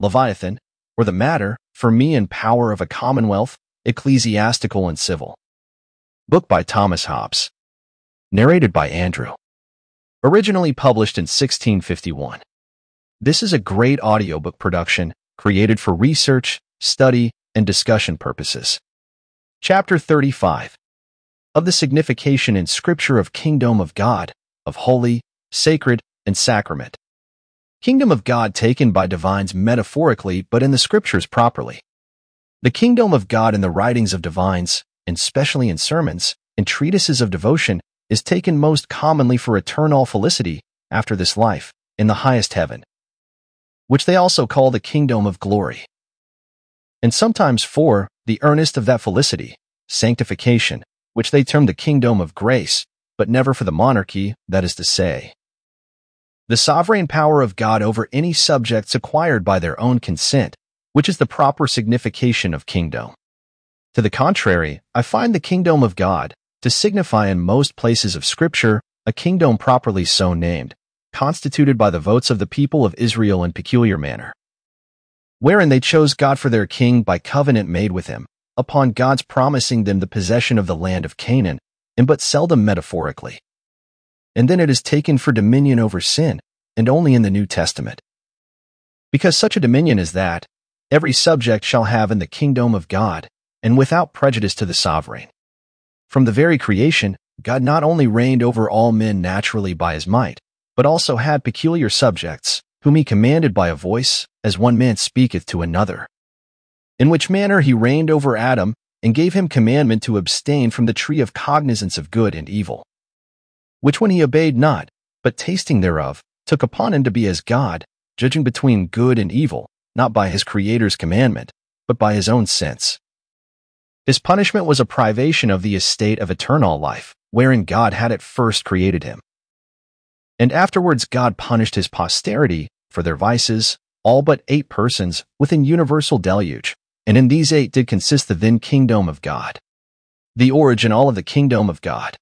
Leviathan, or the matter, Forme and power of a commonwealth, ecclesiastical and civil. Book by Thomas Hobbes. Narrated by Andrew. Originally published in 1651. This is a great audiobook production created for research, study, and discussion purposes. Chapter 35 Of the Signification in Scripture of Kingdom of God, of Holy, Sacred, and Sacrament. Kingdom of God taken by divines metaphorically, but in the Scriptures properly. The kingdom of God in the writings of divines, and especially in sermons and treatises of devotion, is taken most commonly for eternal felicity after this life in the highest heaven, which they also call the kingdom of glory. And sometimes for the earnest of that felicity, sanctification, which they term the kingdom of grace, but never for the monarchy, that is to say, the sovereign power of God over any subjects acquired by their own consent, which is the proper signification of kingdom. To the contrary, I find the kingdom of God to signify in most places of Scripture a kingdom properly so named, constituted by the votes of the people of Israel in peculiar manner, wherein they chose God for their king by covenant made with him, upon God's promising them the possession of the land of Canaan, and but seldom metaphorically and then it is taken for dominion over sin, and only in the New Testament. Because such a dominion as that, every subject shall have in the kingdom of God, and without prejudice to the sovereign. From the very creation, God not only reigned over all men naturally by his might, but also had peculiar subjects, whom he commanded by a voice, as one man speaketh to another. In which manner he reigned over Adam, and gave him commandment to abstain from the tree of cognizance of good and evil which when he obeyed not, but tasting thereof, took upon him to be as God, judging between good and evil, not by his Creator's commandment, but by his own sense. His punishment was a privation of the estate of eternal life, wherein God had at first created him. And afterwards God punished his posterity for their vices, all but eight persons, with an universal deluge, and in these eight did consist the then kingdom of God. The origin all of the kingdom of God.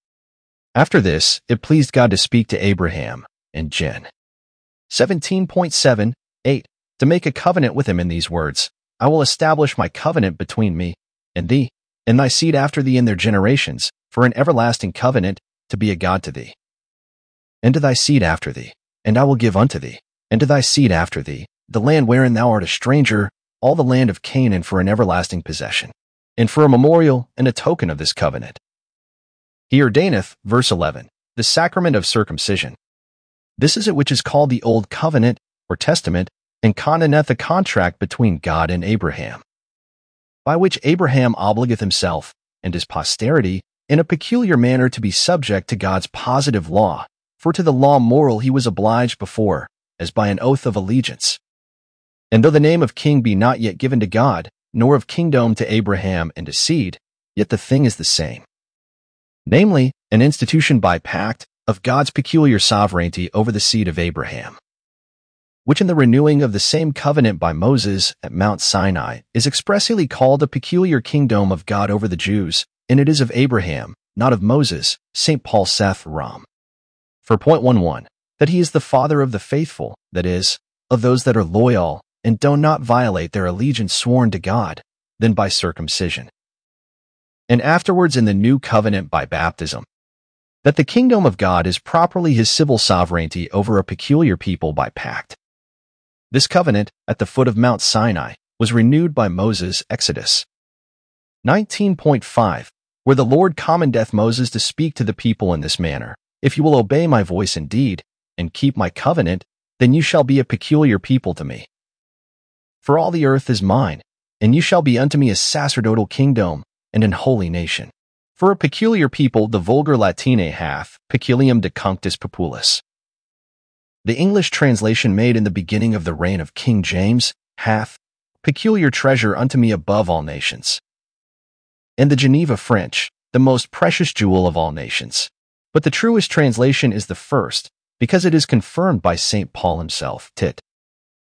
After this, it pleased God to speak to Abraham and Gen. 17.7, 8, to make a covenant with him in these words, I will establish my covenant between me and thee, and thy seed after thee in their generations, for an everlasting covenant to be a God to thee. And to thy seed after thee, and I will give unto thee, and to thy seed after thee, the land wherein thou art a stranger, all the land of Canaan for an everlasting possession, and for a memorial and a token of this covenant, he ordaineth, verse 11, the sacrament of circumcision. This is it which is called the Old Covenant, or Testament, and condoneth a contract between God and Abraham, by which Abraham obligeth himself and his posterity in a peculiar manner to be subject to God's positive law, for to the law moral he was obliged before, as by an oath of allegiance. And though the name of king be not yet given to God, nor of kingdom to Abraham and his seed, yet the thing is the same namely, an institution by pact of God's peculiar sovereignty over the seed of Abraham, which in the renewing of the same covenant by Moses at Mount Sinai is expressly called a peculiar kingdom of God over the Jews, and it is of Abraham, not of Moses, St. Paul saith Rom. For point 1.1, that he is the father of the faithful, that is, of those that are loyal and do not violate their allegiance sworn to God, than by circumcision and afterwards in the new covenant by baptism, that the kingdom of God is properly his civil sovereignty over a peculiar people by pact. This covenant, at the foot of Mount Sinai, was renewed by Moses' Exodus. 19.5, where the Lord commandeth Moses to speak to the people in this manner, If you will obey my voice indeed, and keep my covenant, then you shall be a peculiar people to me. For all the earth is mine, and you shall be unto me a sacerdotal kingdom, and an holy nation. For a peculiar people, the vulgar Latine hath peculium de cunctis populis. The English translation made in the beginning of the reign of King James hath peculiar treasure unto me above all nations. And the Geneva French, the most precious jewel of all nations. But the truest translation is the first, because it is confirmed by St. Paul himself, Tit.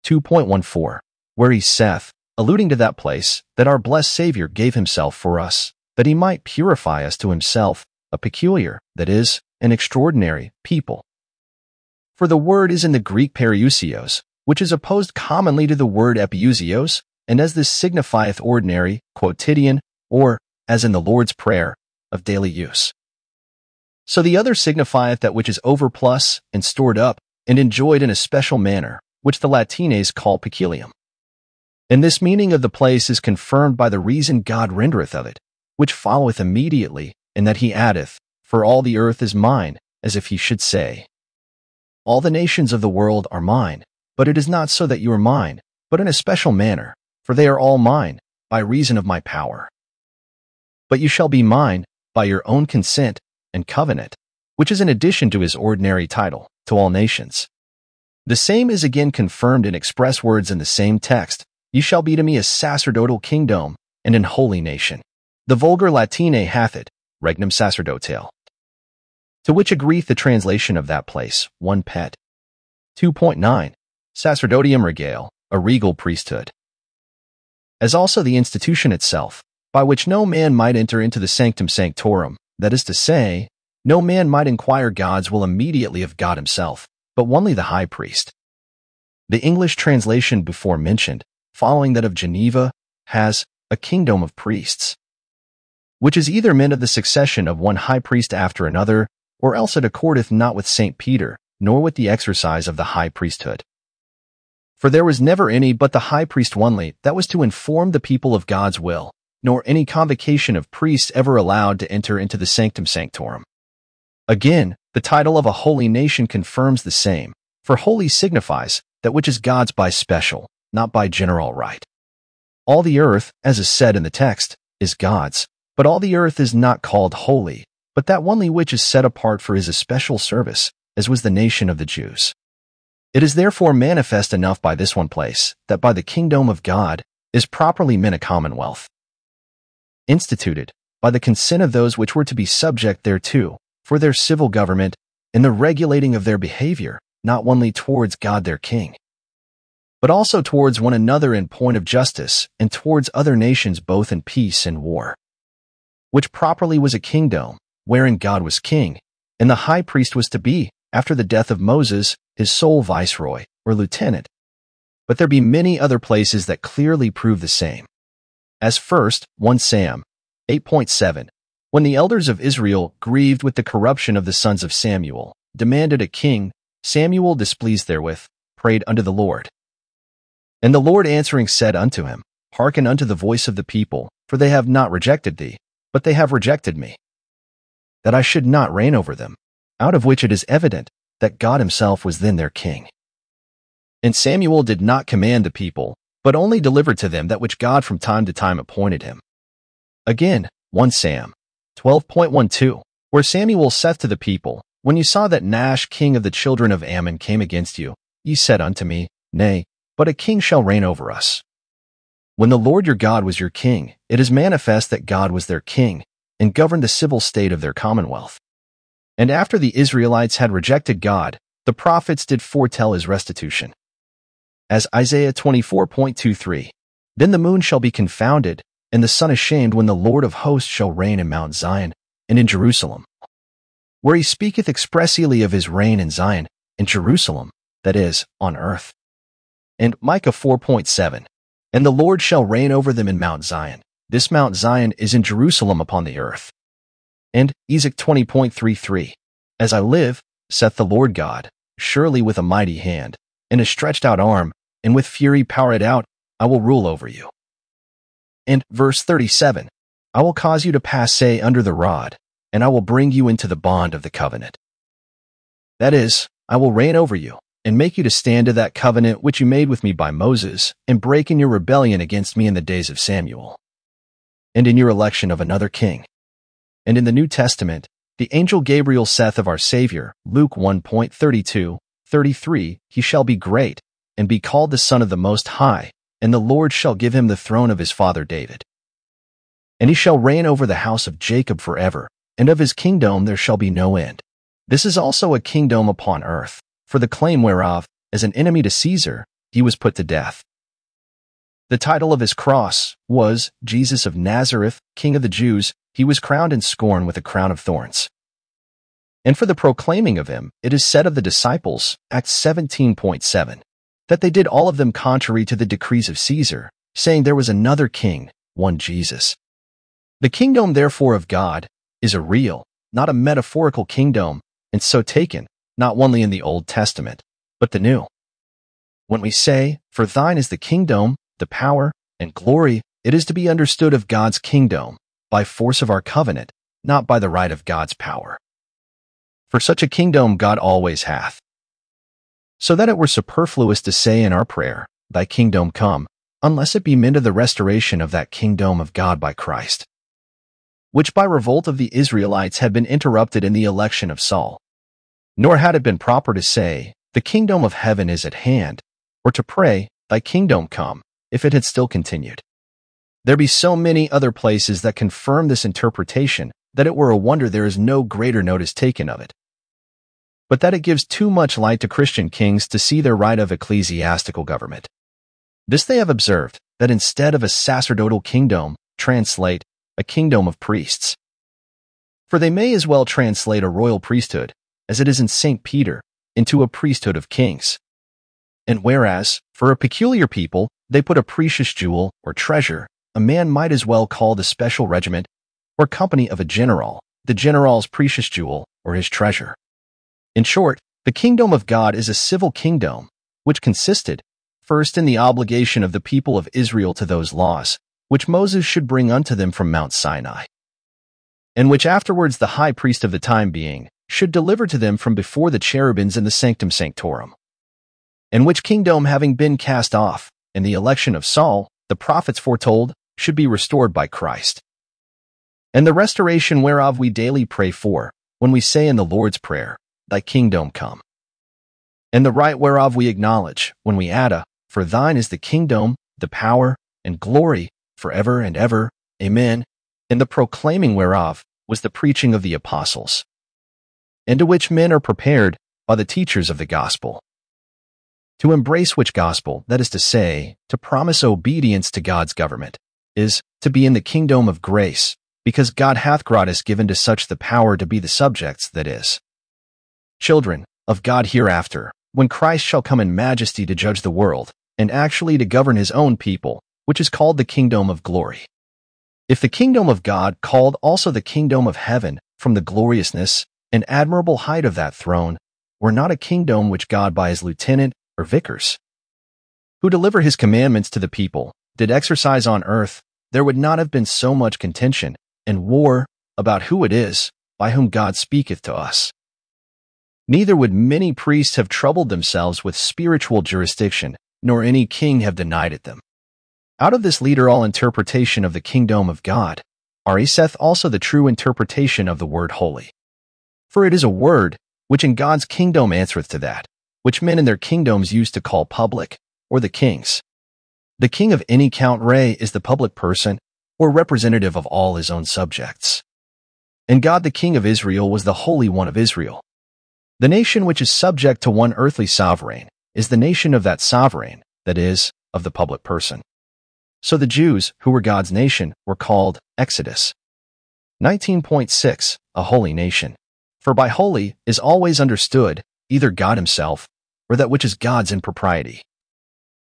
2.14, where he saith, alluding to that place, that our blessed Savior gave himself for us, that he might purify us to himself, a peculiar, that is, an extraordinary, people. For the word is in the Greek periousios, which is opposed commonly to the word epiousios, and as this signifieth ordinary, quotidian, or, as in the Lord's Prayer, of daily use. So the other signifieth that which is overplus and stored up and enjoyed in a special manner, which the Latines call peculium. And this meaning of the place is confirmed by the reason God rendereth of it, which followeth immediately, in that he addeth, For all the earth is mine, as if he should say, All the nations of the world are mine, but it is not so that you are mine, but in a special manner, for they are all mine, by reason of my power. But you shall be mine, by your own consent and covenant, which is in addition to his ordinary title, to all nations. The same is again confirmed in express words in the same text, You shall be to me a sacerdotal kingdom and an holy nation. The vulgar Latine hath it, regnum sacerdotale. To which agreeth the translation of that place, 1 pet. 2.9. Sacerdotium regale, a regal priesthood. As also the institution itself, by which no man might enter into the sanctum sanctorum, that is to say, no man might inquire God's will immediately of God himself, but only the high priest. The English translation before mentioned, following that of Geneva, has a kingdom of priests, which is either meant of the succession of one high priest after another, or else it accordeth not with St. Peter, nor with the exercise of the high priesthood. For there was never any but the high priest only that was to inform the people of God's will, nor any convocation of priests ever allowed to enter into the sanctum sanctorum. Again, the title of a holy nation confirms the same, for holy signifies that which is God's by special, not by general right. All the earth, as is said in the text, is God's, but all the earth is not called holy, but that only which is set apart for his especial service, as was the nation of the Jews. It is therefore manifest enough by this one place, that by the kingdom of God is properly meant a commonwealth, instituted by the consent of those which were to be subject thereto, for their civil government, in the regulating of their behavior, not only towards God their King, but also towards one another in point of justice, and towards other nations both in peace and war. Which properly was a kingdom, wherein God was king, and the high priest was to be, after the death of Moses, his sole viceroy, or lieutenant. But there be many other places that clearly prove the same. As first, 1 Sam 8.7, when the elders of Israel, grieved with the corruption of the sons of Samuel, demanded a king, Samuel, displeased therewith, prayed unto the Lord. And the Lord answering said unto him, Hearken unto the voice of the people, for they have not rejected thee, but they have rejected me, that I should not reign over them, out of which it is evident that God himself was then their king. And Samuel did not command the people, but only delivered to them that which God from time to time appointed him. Again, 1 Sam 12.12, where Samuel saith to the people, When you saw that Nahash king of the children of Ammon came against you, ye said unto me, Nay, but a king shall reign over us. When the Lord your God was your king, it is manifest that God was their king, and governed the civil state of their commonwealth. And after the Israelites had rejected God, the prophets did foretell his restitution. As Isaiah 24.23, Then the moon shall be confounded, and the sun ashamed when the Lord of hosts shall reign in Mount Zion and in Jerusalem, where he speaketh expressly of his reign in Zion, in Jerusalem, that is, on earth. And Micah 4.7, And the Lord shall reign over them in Mount Zion. This Mount Zion is in Jerusalem upon the earth. And Ezek 20.33, As I live, saith the Lord God, surely with a mighty hand, and a stretched out arm, and with fury powered out, I will rule over you. And verse 37, I will cause you to pass say under the rod, and I will bring you into the bond of the covenant. That is, I will reign over you, and make you to stand to that covenant which you made with me by Moses, and break in your rebellion against me in the days of Samuel, and in your election of another king. And in the New Testament, the angel Gabriel saith of our Savior, Luke 1.32, 33, He shall be great, and be called the Son of the Most High, and the Lord shall give him the throne of his father David. And he shall reign over the house of Jacob forever, and of his kingdom there shall be no end. This is also a kingdom upon earth, for the claim whereof, as an enemy to Caesar, he was put to death. The title of his cross was Jesus of Nazareth, King of the Jews. He was crowned in scorn with a crown of thorns. And for the proclaiming of him, it is said of the disciples, Acts 17.7, that they did all of them contrary to the decrees of Caesar, saying there was another king, one Jesus. The kingdom, therefore, of God is a real, not a metaphorical kingdom, and so taken, not only in the Old Testament, but the New. When we say, For thine is the kingdom, the power, and glory, it is to be understood of God's kingdom, by force of our covenant, not by the right of God's power. For such a kingdom God always hath. So that it were superfluous to say in our prayer, Thy kingdom come, unless it be meant of the restoration of that kingdom of God by Christ, which by revolt of the Israelites had been interrupted in the election of Saul. Nor had it been proper to say, The kingdom of heaven is at hand, or to pray, Thy kingdom come, if it had still continued. There be so many other places that confirm this interpretation that it were a wonder there is no greater notice taken of it. But that it gives too much light to Christian kings to see their right of ecclesiastical government. This they have observed, that instead of a sacerdotal kingdom, translate a kingdom of priests. For they may as well translate a royal priesthood, as it is in St. Peter, into a priesthood of kings. And whereas, for a peculiar people, they put a precious jewel or treasure, a man might as well call the special regiment or company of a general, the general's precious jewel or his treasure. In short, the kingdom of God is a civil kingdom, which consisted, first in the obligation of the people of Israel to those laws, which Moses should bring unto them from Mount Sinai, and which afterwards the high priest of the time being should deliver to them from before the cherubims in the sanctum sanctorum, and which kingdom having been cast off, in the election of Saul, the prophets foretold, should be restored by Christ. And the restoration whereof we daily pray for, when we say in the Lord's Prayer, Thy kingdom come. And the right whereof we acknowledge, when we add a, for thine is the kingdom, the power, and glory, forever and ever. Amen. And the proclaiming whereof was the preaching of the apostles, and to which men are prepared by the teachers of the gospel. To embrace which gospel, that is to say, to promise obedience to God's government, is to be in the kingdom of grace, because God hath gratis given to such the power to be the subjects, that is, children of God hereafter, when Christ shall come in majesty to judge the world, and actually to govern his own people, which is called the kingdom of glory. If the kingdom of God called also the kingdom of heaven from the gloriousness and admirable height of that throne, were not a kingdom which God by his lieutenant or vicars, who deliver his commandments to the people, did exercise on earth, there would not have been so much contention and war about who it is by whom God speaketh to us. Neither would many priests have troubled themselves with spiritual jurisdiction nor any king have denied it them. Out of this leader all interpretation of the kingdom of God, ariseth also the true interpretation of the word holy. For it is a word which in God's kingdom answereth to that, which men in their kingdoms used to call public, or the kings. The king of any count ray is the public person, or representative of all his own subjects. And God the king of Israel was the Holy One of Israel. The nation which is subject to one earthly sovereign is the nation of that sovereign, that is, of the public person. So the Jews, who were God's nation, were called Exodus. 19.6 A holy nation. For by holy is always understood either God himself or that which is God's in propriety.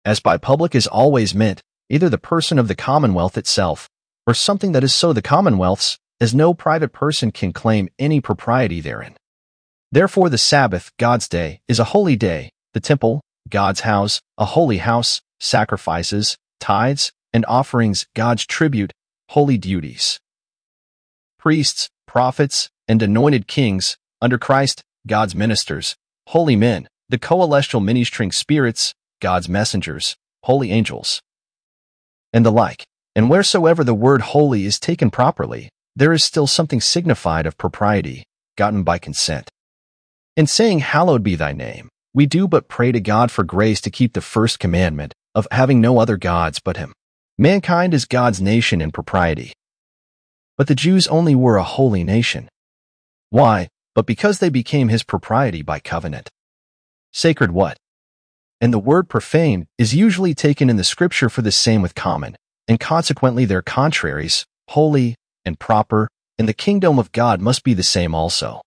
As by public is always meant either the person of the commonwealth itself or something that is so the commonwealth's as no private person can claim any propriety therein. Therefore the Sabbath, God's day, is a holy day the temple, God's house, a holy house, sacrifices, tithes, and offerings, God's tribute, holy duties. Priests, prophets, and anointed kings, under Christ, God's ministers, holy men, the coelestial ministering spirits, God's messengers, holy angels, and the like. And wheresoever the word holy is taken properly, there is still something signified of propriety, gotten by consent. In saying, Hallowed be thy name, we do but pray to God for grace to keep the first commandment of having no other gods but him. Mankind is God's nation in propriety. But the Jews only were a holy nation. Why? But because they became his propriety by covenant. Sacred what? And the word profane is usually taken in the scripture for the same with common, and consequently their contraries, holy and proper, in the kingdom of God must be the same also.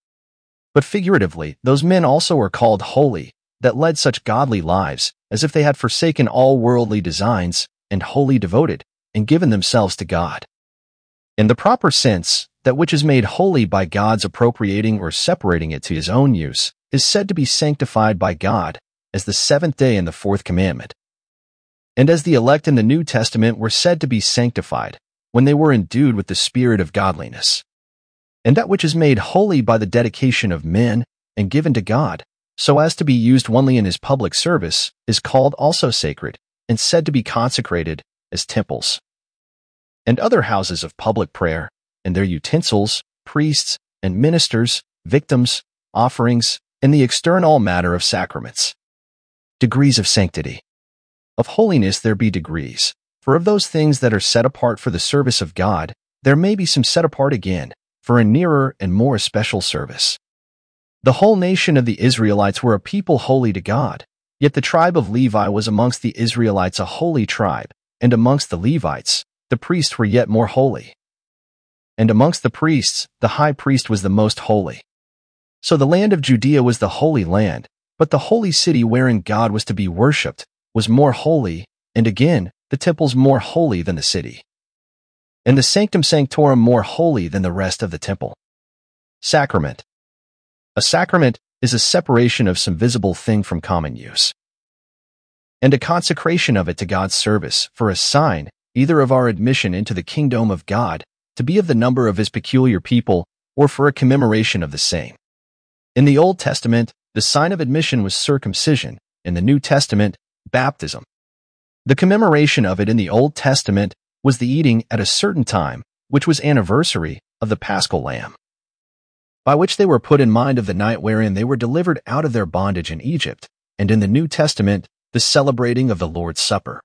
But figuratively, those men also are called holy, that led such godly lives, as if they had forsaken all worldly designs and wholly devoted and given themselves to God. In the proper sense, that which is made holy by God's appropriating or separating it to his own use is said to be sanctified by God as the seventh day in the fourth commandment. And as the elect in the New Testament were said to be sanctified when they were endued with the spirit of godliness. And that which is made holy by the dedication of men and given to God, so as to be used only in his public service, is called also sacred and said to be consecrated as temples. And other houses of public prayer and their utensils, priests and ministers, victims, offerings, and the external matter of sacraments. Degrees of sanctity. Of holiness there be degrees, for of those things that are set apart for the service of God, there may be some set apart again, for a nearer and more especial service. The whole nation of the Israelites were a people holy to God, yet the tribe of Levi was amongst the Israelites a holy tribe, and amongst the Levites, the priests were yet more holy. And amongst the priests, the high priest was the most holy. So the land of Judea was the holy land, but the holy city wherein God was to be worshipped was more holy, and again, the temples more holy than the city. And the sanctum sanctorum more holy than the rest of the temple. Sacrament. A sacrament is a separation of some visible thing from common use. And a consecration of it to God's service for a sign either of our admission into the kingdom of God to be of the number of his peculiar people, or for a commemoration of the same. In the Old Testament, the sign of admission was circumcision, in the New Testament, baptism. The commemoration of it in the Old Testament was the eating at a certain time, which was anniversary of the paschal lamb, by which they were put in mind of the night wherein they were delivered out of their bondage in Egypt, and in the New Testament, the celebrating of the Lord's Supper,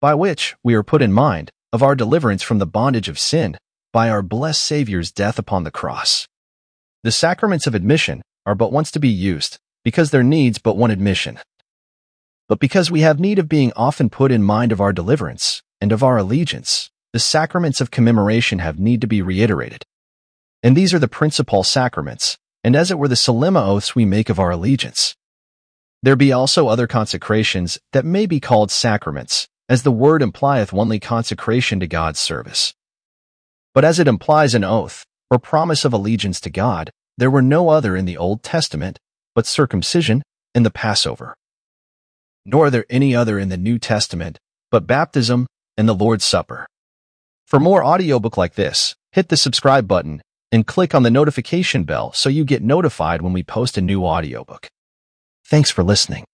by which we are put in mind of our deliverance from the bondage of sin by our blessed Savior's death upon the cross. The sacraments of admission are but once to be used, because there needs but one admission. But because we have need of being often put in mind of our deliverance and of our allegiance, the sacraments of commemoration have need to be reiterated. And these are the principal sacraments, and as it were the solemn oaths we make of our allegiance. There be also other consecrations that may be called sacraments, as the word implieth only consecration to God's service. But as it implies an oath, or promise of allegiance to God, there were no other in the Old Testament but circumcision and the Passover. Nor are there any other in the New Testament but baptism and the Lord's Supper. For more audiobook like this, hit the subscribe button and click on the notification bell so you get notified when we post a new audiobook. Thanks for listening.